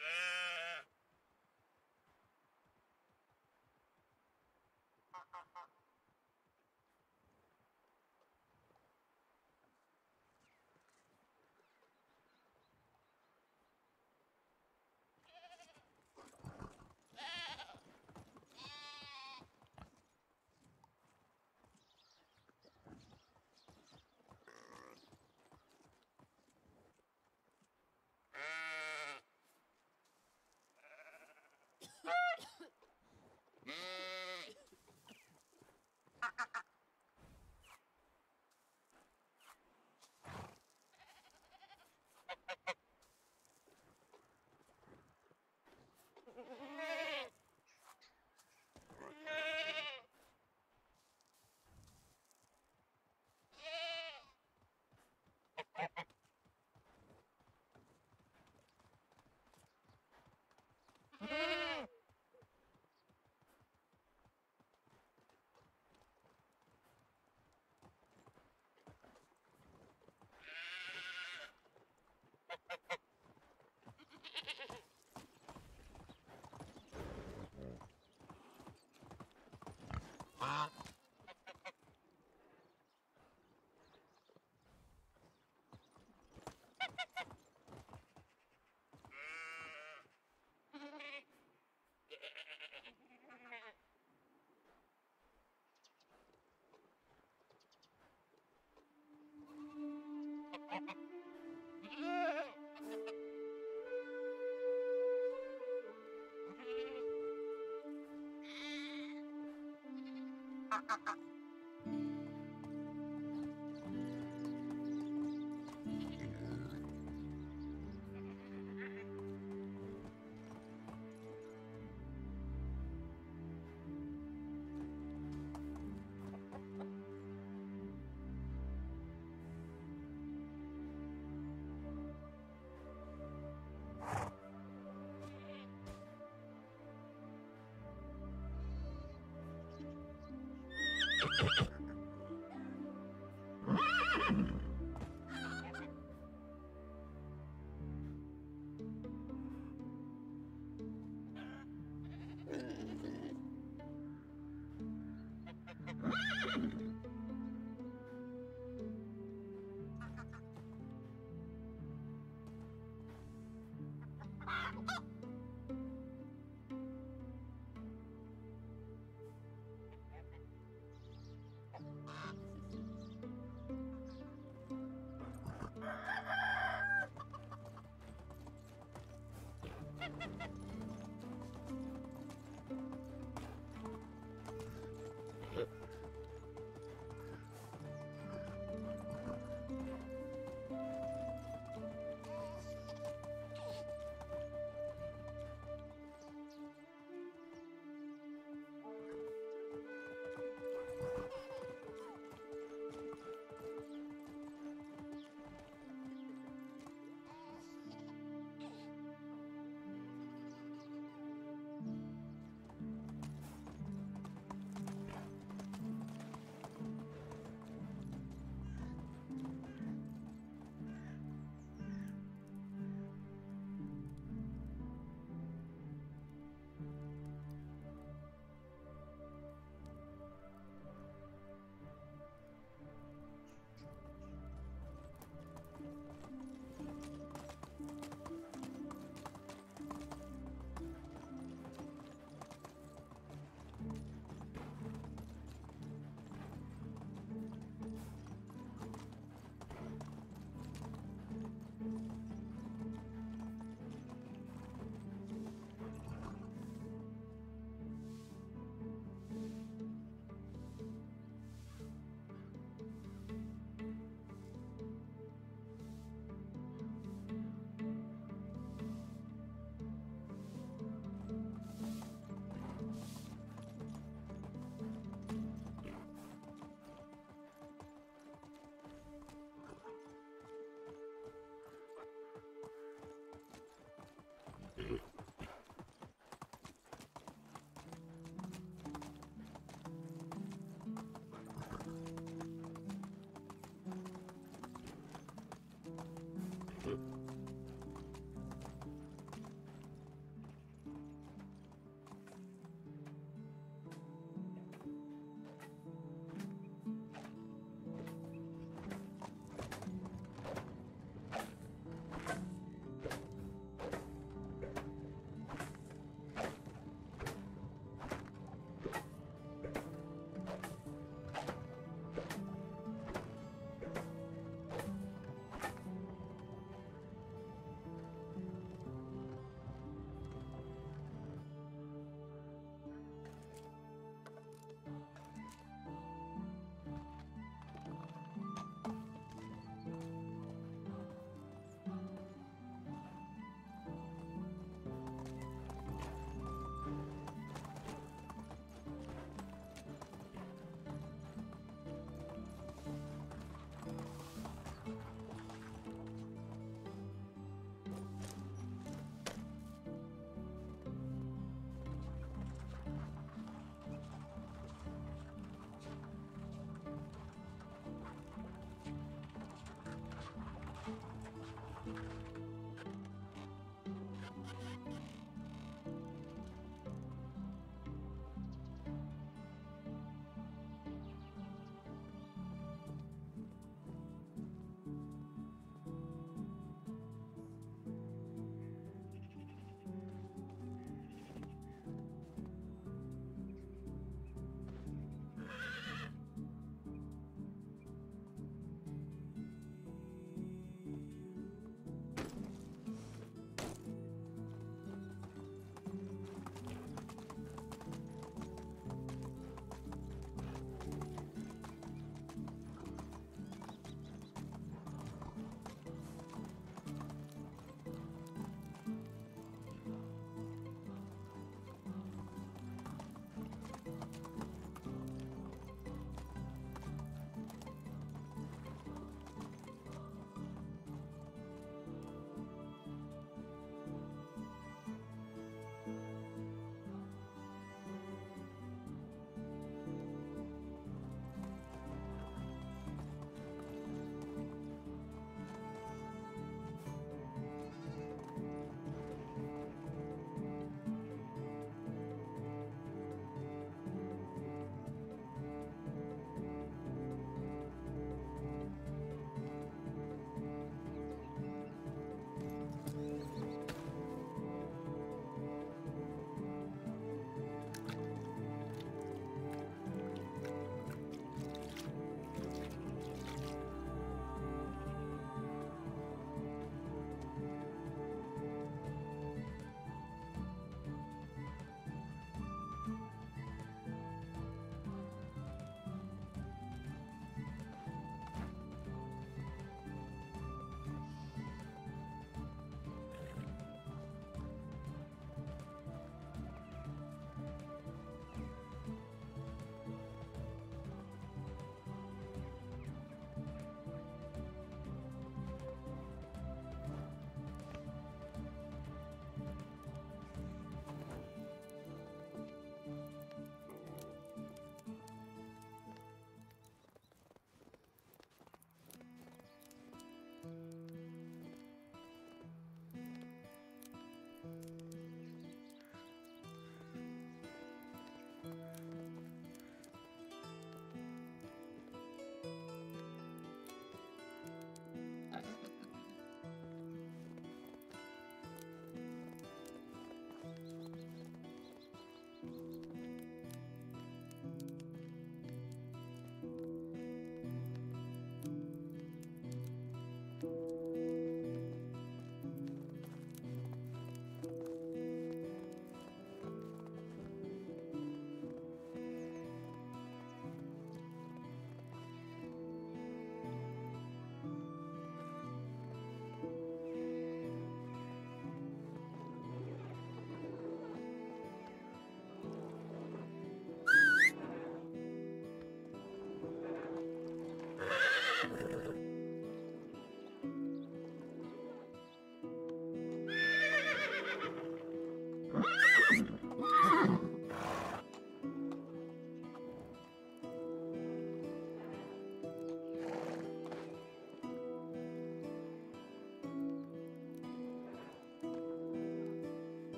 Damn. Ha ha ha. you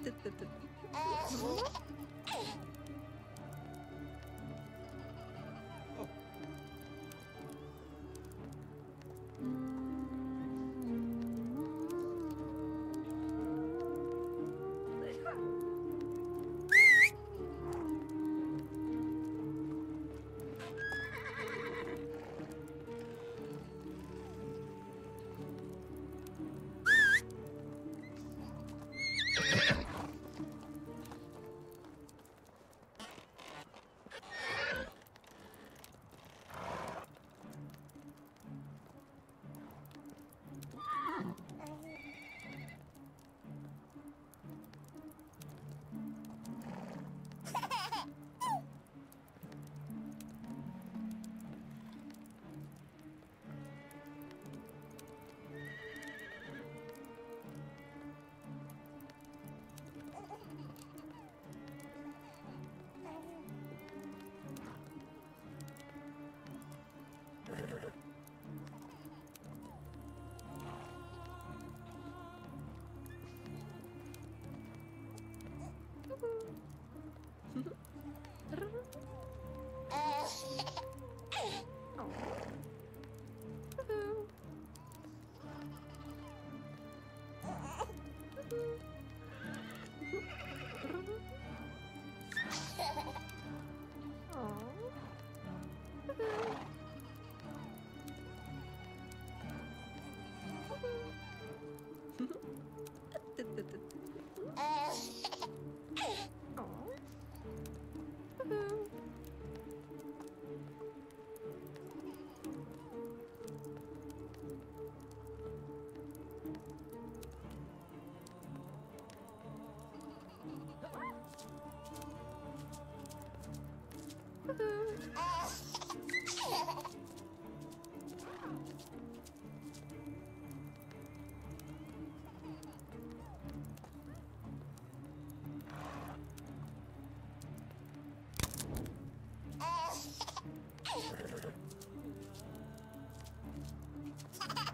ってってっ Ha ha!